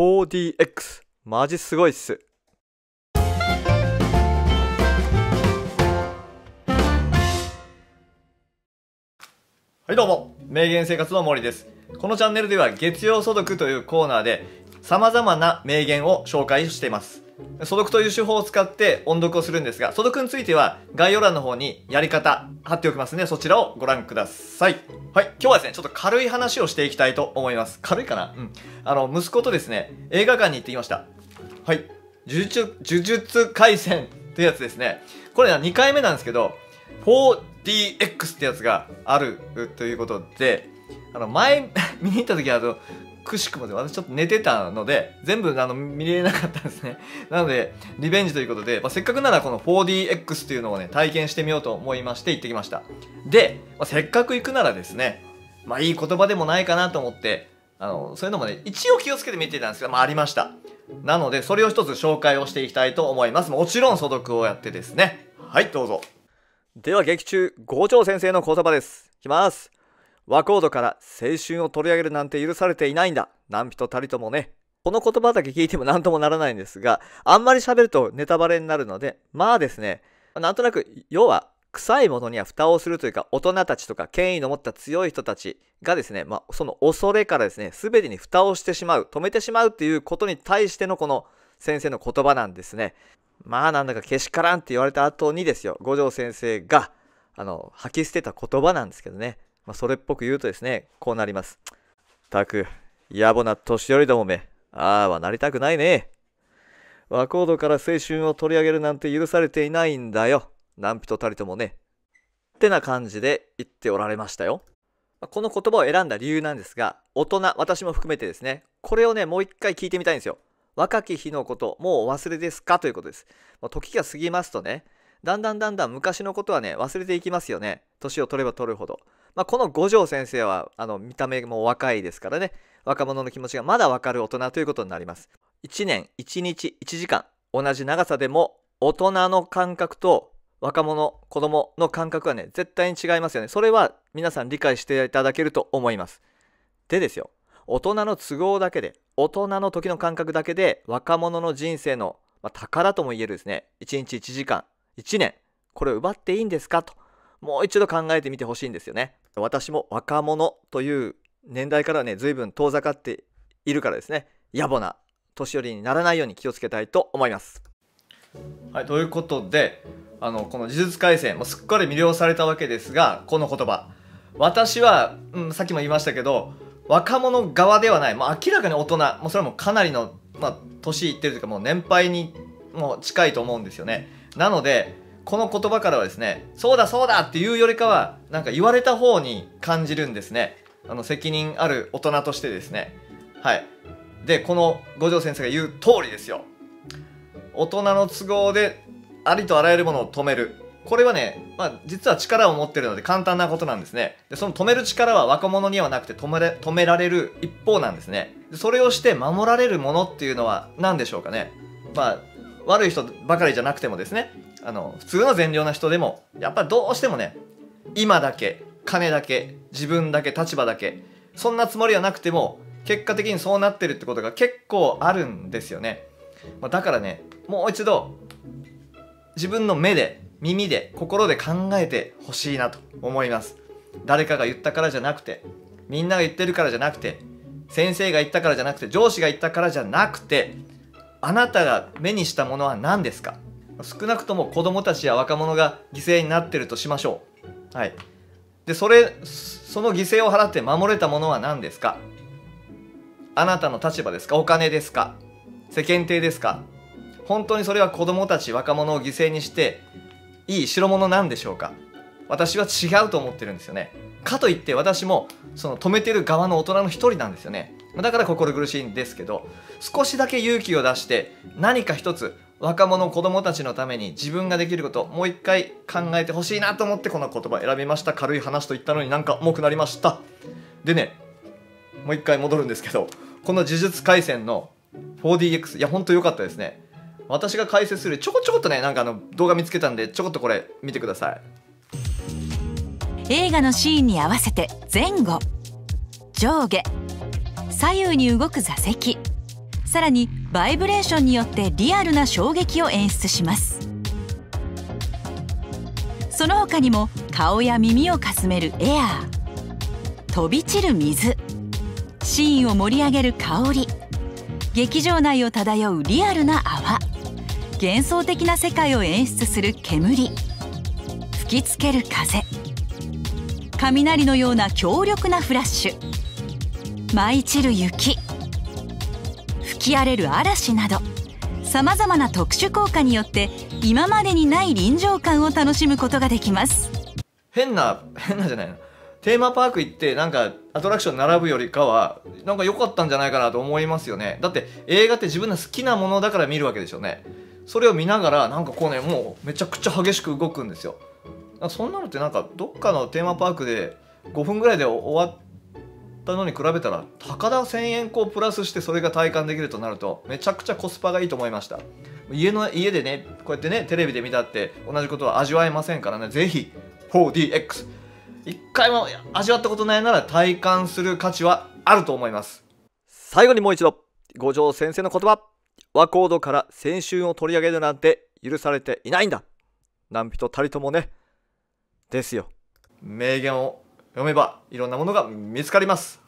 4DX マジすごいっす。はいどうも。名言生活の森です。このチャンネルでは月曜素読というコーナーで様々な名言を紹介しています。素読という手法を使って音読をするんですが、素読については概要欄の方にやり方貼っておきますので、そちらをご覧ください。はい。今日はですね、ちょっと軽い話をしていきたいと思います。軽いかな？うん。あの、息子とですね、映画館に行ってきました。はい。呪術、呪術回戦というやつですね。これは2回目なんですけど、4DX ってやつがあるということで、あの、前 見に行った時は、あの、くしくもで私ちょっと寝てたので、全部あの見れなかったんですね。なので、リベンジということで、まあ、せっかくならこの 4DX っていうのをね、体験してみようと思いまして行ってきました。で、まあ、せっかく行くならですね、まあいい言葉でもないかなと思って、あの、そういうのもね、一応気をつけて見てたんですけど、まあありました。なので、それを一つ紹介をしていきたいと思います。もちろん素読をやってですね。はい、どうぞ。では劇中、五条先生の言葉です。いきます。和コードから青春を取り上げるなんて許されていないんだ。何人たりともね。この言葉だけ聞いても何ともならないんですが、あんまり喋るとネタバレになるので、まあですね、なんとなく、要は、臭いものには蓋をするというか、大人たちとか権威の持った強い人たちがですね、まあ、その恐れからですね、全てに蓋をしてしまう、止めてしまうっていうことに対してのこの先生の言葉なんですね。まあなんだかけしからんって言われた後にですよ、五条先生が、あの、吐き捨てた言葉なんですけどね。まあ、それっぽく言うとですね、こうなります。たく、野暮な年寄りどもめ、ああはなりたくないね。和コードから青春を取り上げるなんて許されていないんだよ。何人たりともね。ってな感じで言っておられましたよ。この言葉を選んだ理由なんですが、大人、私も含めてですね、これをね、もう一回聞いてみたいんですよ。若き日のこと、もうお忘れですか？ということです。時が過ぎますとね、だんだんだんだん昔のことはね、忘れていきますよね。年を取れば取るほど。まあ、この五条先生はあの見た目も若いですからね。若者の気持ちがまだわかる大人ということになります。1年1日1時間同じ長さでも大人の感覚と若者子供の感覚はね絶対に違いますよね。それは皆さん理解していただけると思います。でですよ。大人の都合だけで大人の時の感覚だけで若者の人生の、まあ、宝とも言えるですね。1日1時間1年これを奪っていいんですか？ともう一度考えてみてほしいんですよね私も若者という年代からはね、随分遠ざかっているからですね、野暮な年寄りにならないように気をつけたいと思います。はい、ということで、あの、この呪術廻戦、もすっかり魅了されたわけですが、この言葉。私は、うん、さっきも言いましたけど、若者側ではない、まあ、明らかに大人、もうそれはもうかなりの、まあ、年いってるというか、もう年配にもう近いと思うんですよね。なので、この言葉からはですね、そうだそうだっていうよりかは、なんか言われた方に感じるんですね。あの、責任ある大人としてですね。はい。で、この五条先生が言う通りですよ。大人の都合でありとあらゆるものを止める。これはね、まあ、実は力を持ってるので簡単なことなんですね。で、その止める力は若者にはなくて止めれ止められる一方なんですね。でそれをして守られるものっていうのは何でしょうかね。まあ、悪い人ばかりじゃなくてもですね、あの普通の善良な人でもやっぱどうしてもね今だけ金だけ自分だけ立場だけそんなつもりはなくても結果的にそうなってるってことが結構あるんですよね、まあ、だからねもう一度自分の目で耳で心で考えてほしいなと思います。誰かが言ったからじゃなくてみんなが言ってるからじゃなくて先生が言ったからじゃなくて上司が言ったからじゃなくてあなたが目にしたものは何ですか？少なくとも子供たちや若者が犠牲になってるとしましょう。はい。で、それ、その犠牲を払って守れたものは何ですか？あなたの立場ですか？お金ですか？世間体ですか？本当にそれは子供たち、若者を犠牲にしていい代物なんでしょうか？私は違うと思ってるんですよね。かといって私もその止めてる側の大人の一人なんですよね。だから心苦しいんですけど少しだけ勇気を出して何か一つ若者子供たちのために自分ができることもう一回考えてほしいなと思ってこの言葉選びました。軽い話と言ったのになんか重くなりました。でねもう一回戻るんですけどこの呪術廻戦の 4DX いやほんと良かったですね。私が解説するちょこちょこっとねなんかあの動画見つけたんでちょこっとこれ見てください。映画のシーンに合わせて前後。上下。左右に動く座席。さらにバイブレーションによってリアルな衝撃を演出します。その他にも顔や耳をかすめるエアー。飛び散る水。シーンを盛り上げる香り。劇場内を漂うリアルな泡。幻想的な世界を演出する煙。吹きつける風。雷のような強力なフラッシュ。舞い散る雪。吹き荒れる嵐などさまざまな特殊効果によって今までにない臨場感を楽しむことができます。変な変なじゃないの。テーマパーク行ってなんかアトラクション並ぶよりかはなんか良かったんじゃないかなと思いますよね。だって映画って自分の好きなものだから見るわけでしょうね。それを見ながらなんかこうねもうめちゃくちゃ激しく動くんですよ。そんなのってなんかどっかのテーマパークで5分ぐらいで終わったのに比べたら高田1000円こうプラスしてそれが体感できるとなるとめちゃくちゃコスパがいいと思いました。家の家でねこうやってねテレビで見たって同じことは味わえませんからね。ぜひ 4DX 一回も味わったことないなら体感する価値はあると思います。最後にもう一度五条先生の言葉。和コードから青春を取り上げるなんて許されていないんだ。何人たりともね。ですよ。名言を読めばいろんなものが見つかります。